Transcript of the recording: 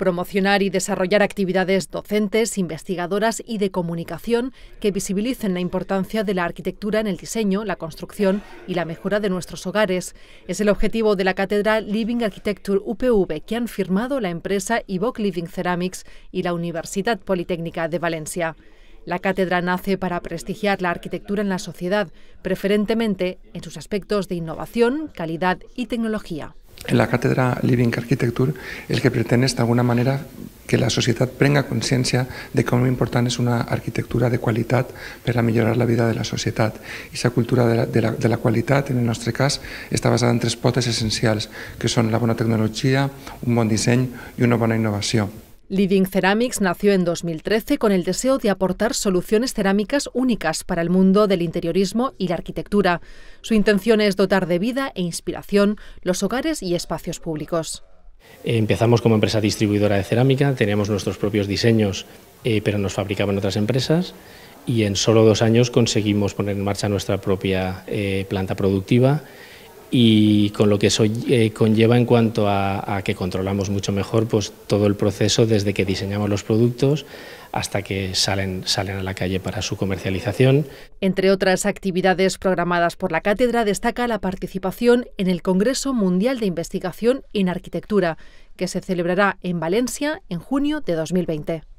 promocionar y desarrollar actividades docentes, investigadoras y de comunicación que visibilicen la importancia de la arquitectura en el diseño, la construcción y la mejora de nuestros hogares. Es el objetivo de la cátedra Living Architecture UPV que han firmado la empresa Evoque Living Ceramics y la Universidad Politécnica de Valencia. La cátedra nace para prestigiar la arquitectura en la sociedad, preferentemente en sus aspectos de innovación, calidad y tecnología. En la càtedra Living Architecture el que pretén és d'alguna manera que la societat prenga consciència de com important és una arquitectura de qualitat per a millorar la vida de la societat. I aquesta cultura de la, de, la, de la qualitat, en el nostre cas, està basada en tres potes essencials, que són la bona tecnologia, un bon disseny i una bona innovació. Living Ceramics nació en 2013 con el deseo de aportar soluciones cerámicas únicas para el mundo del interiorismo y la arquitectura. Su intención es dotar de vida e inspiración los hogares y espacios públicos. Empezamos como empresa distribuidora de cerámica, teníamos nuestros propios diseños, eh, pero nos fabricaban otras empresas y en solo dos años conseguimos poner en marcha nuestra propia eh, planta productiva y con lo que eso eh, conlleva en cuanto a, que controlamos mucho mejor pues, todo el proceso desde que diseñamos los productos hasta que salen, salen a la calle para su comercialización. Entre otras actividades programadas por la cátedra destaca la participación en el Congreso Mundial de Investigación en Arquitectura, que se celebrará en Valencia en junio de 2020.